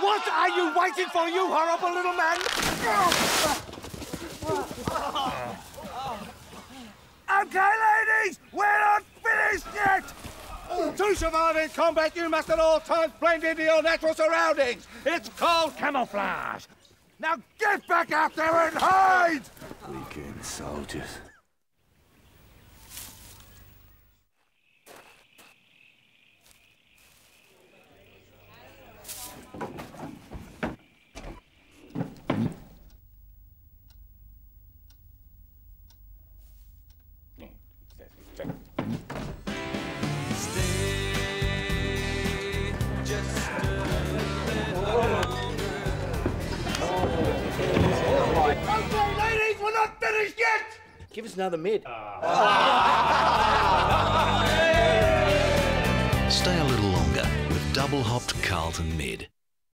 What are you waiting for, you horrible little man? Okay, ladies, we're not finished yet! To survive in combat, you must at all times blend into your natural surroundings. It's called camouflage. Now get back out there and hide! Weekend soldiers. Not finished yet! Give us another mid. Ah. Stay a little longer with double hopped Carlton Mid.